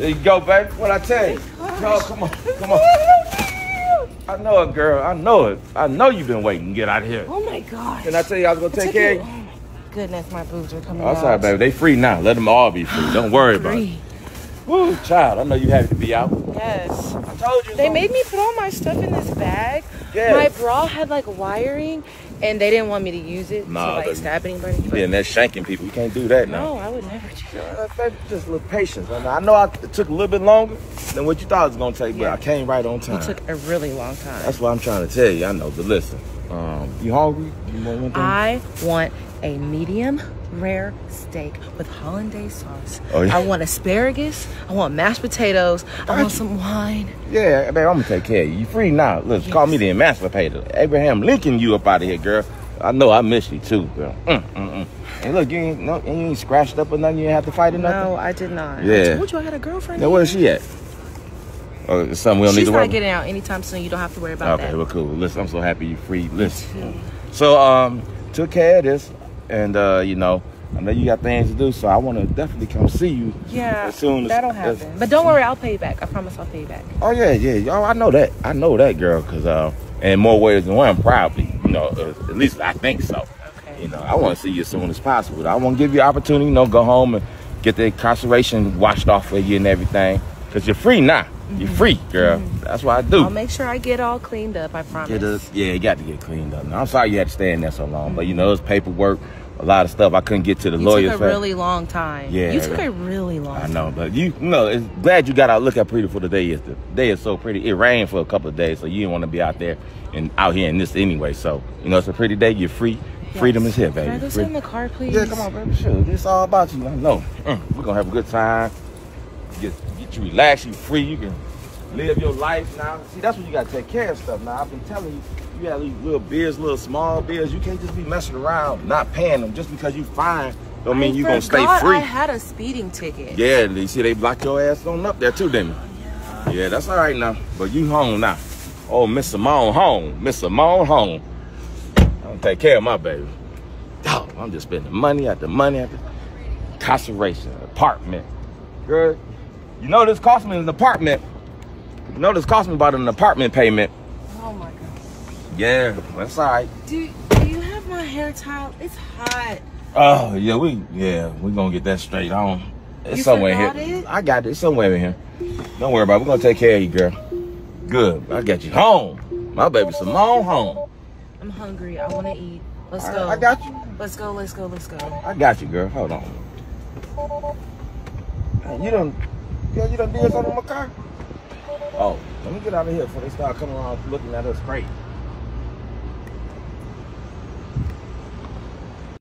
There you go, baby. What I tell you? Oh, no, come on, come on. I know it, girl. I know it. I know you've been waiting to get out of here. Oh my gosh. Didn't I tell you I was gonna take care of you? Oh goodness, my boobs are coming Oh, out. I'm sorry, baby. They free now. Let them all be free. Don't worry about it. Free. Woo, child. I know you happy to be out. Yes. I told you. They made me put all my stuff in this bag. Yeah. My bra had like wiring, and they didn't want me to use it Nah, to like stab anybody. You being that shanking people. You can't do that now. No, I would never do that. Just a little patience. I know, I know I, it took a little bit longer than what you thought it was gonna take, Yeah. but I came right on time. It took a really long time. That's what I'm trying to tell you. I know, but listen, um, you hungry? You want? I want a medium rare steak with hollandaise sauce. Oh, yeah. I want asparagus. I want mashed potatoes. I Got want some wine. yeah, baby, I'm gonna take care of you. You free now. Look, call me the emancipator. Abraham Lincoln, you up out of here, girl. I know I miss you too, girl. Mm, mm, mm. And look, you ain't no, you ain't scratched up or nothing. You didn't have to fight or nothing. No, I did not. Yeah. I told you I had a girlfriend. Now where's she at? Oh, it's something we don't She's need to not worry. getting out anytime soon. You don't have to worry about that. Okay, that. well, cool. Listen, I'm so happy you free. Listen, so um, took care of this, and uh, you know, I know you got things to do, so I want to definitely come see you. Yeah, as soon as that'll as- happen. But don't worry, I'll pay you back. I promise I'll pay you back. Oh yeah, yeah, y'all. I know that. I know that, girl. Cause uh, in more ways than one, probably. You know, uh, at least I think so. Okay. You know, I want to see you as soon as possible. I want to give you opportunity. You know, go home and get the incarceration washed off of you and everything. Cause you're free now. You're free, girl. That's what I do. I'll make sure I get all cleaned up. I promise. Get us, yeah, you got to get cleaned up. Now, I'm sorry you had to stay in there so long, but you know, it's paperwork, a lot of stuff I couldn't get to the You lawyers. took a really long time. Yeah, You took a really long I time. know, but you, you know, it's glad you got out. Look how for the day is. The day is so pretty. It rained for a couple of days, so you didn't want to be out there and out here in this anyway. So you know, it's a pretty day. You're free. Freedom is here, baby. Can I go Free- sit in the car, please? yeah, come on, baby. Sure, it's all about you. I know. Mm, we're gonna have a good time. Get you relax, You free. You can live your life now. See, that's when you gotta take care of stuff. Now, I've been telling you, you got these little bills, little small bills. You can't just be messing around, not paying them just because you fine. Don't mean I you gonna stay free. I had a speeding ticket. Yeah, you see they blocked your ass on up there too, didn't they? Yeah, that's all right now. But you home now. Oh, Miss Simone home. Miss Simone home. I'm gonna take care of my baby. Oh, I'm just spending money after money after incarceration, apartment. Girl, you know this cost me an apartment. You know this cost me about an apartment payment. Oh my god. Yeah, that's all right. Do Do you have my hair towel? It's hot. Oh yeah, we yeah we gonna get that straight on. It's You somewhere here. it? I got it. It's somewhere in here. Don't worry about. it. We're gonna take care of you, girl. Good. I got you home. My baby Simone home. I'm hungry. I want to eat. Let's All go. right, I got you. Let's go. Let's go. Let's go. I got you, girl. Hold on. Hey, you done, yeah, you done did something in my car? Oh, let me get out of here before they start coming around looking at us crazy.